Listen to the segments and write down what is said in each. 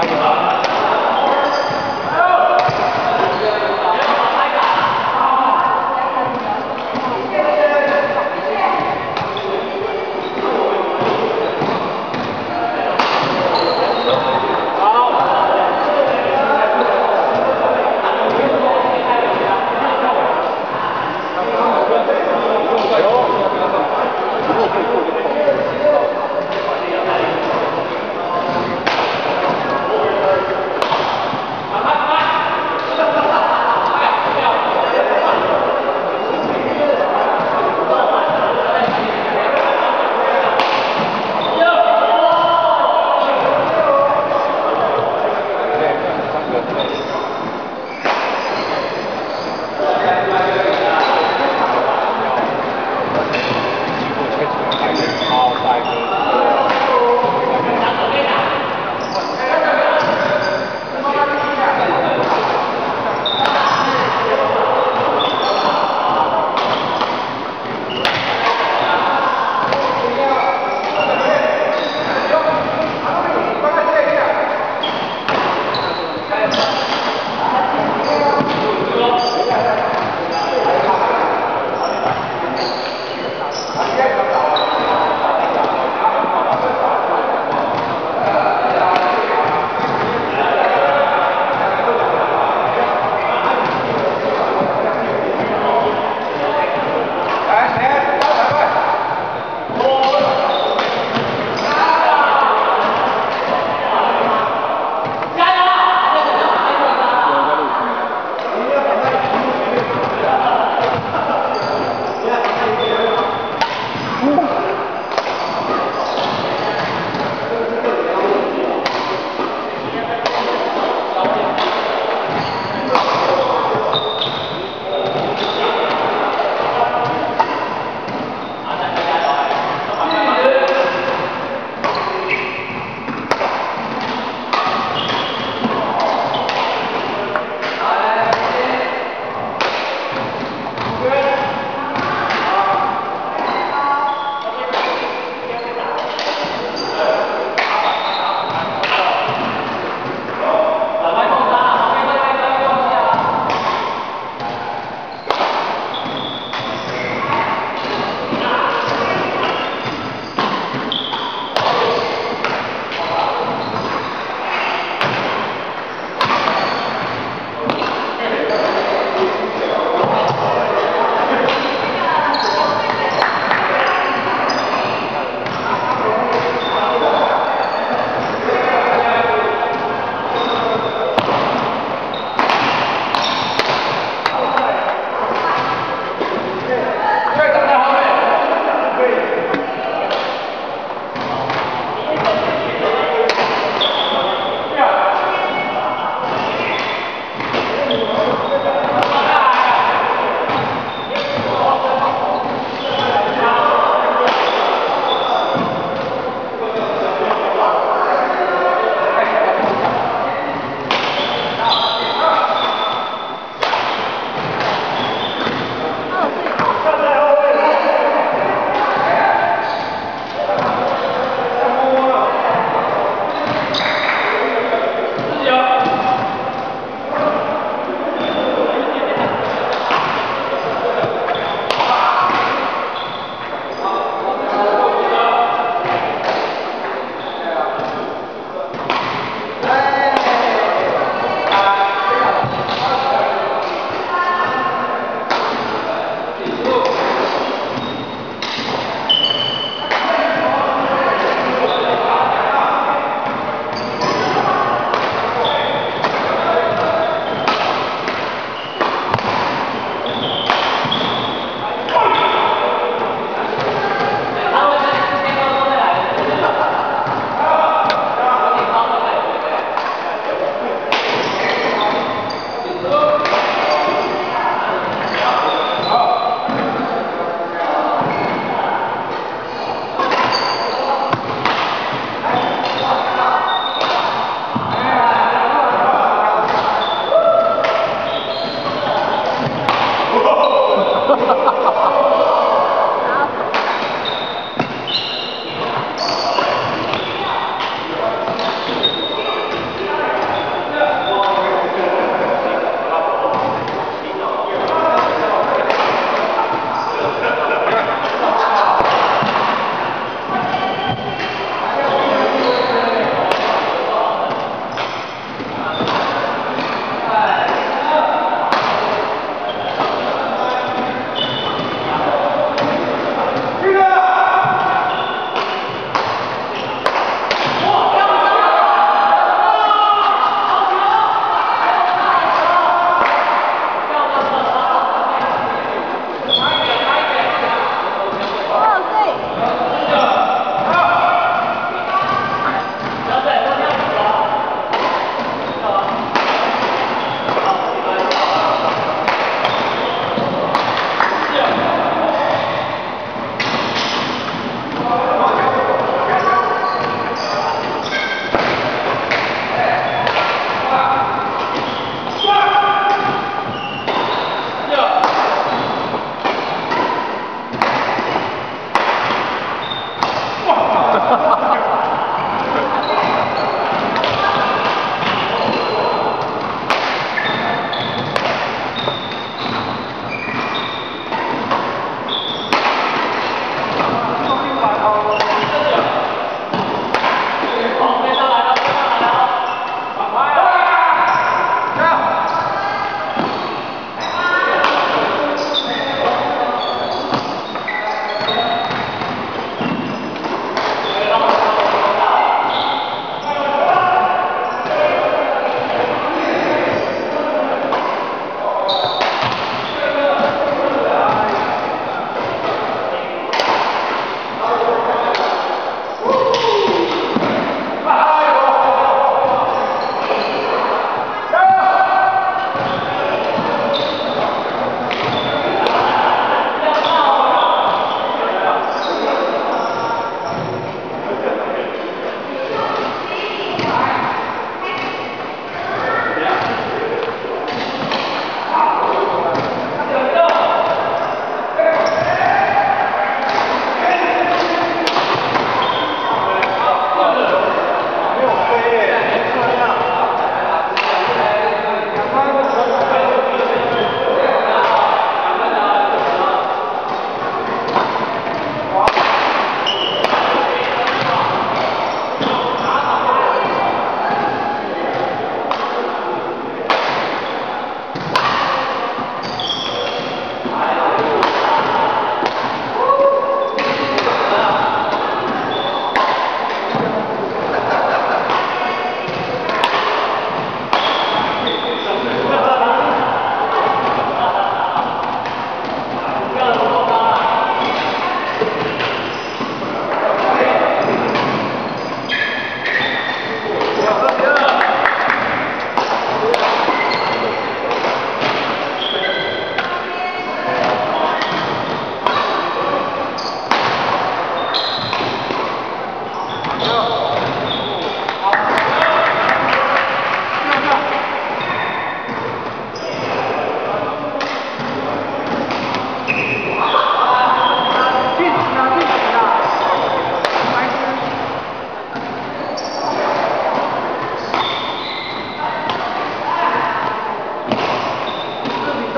欢迎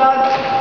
verdade.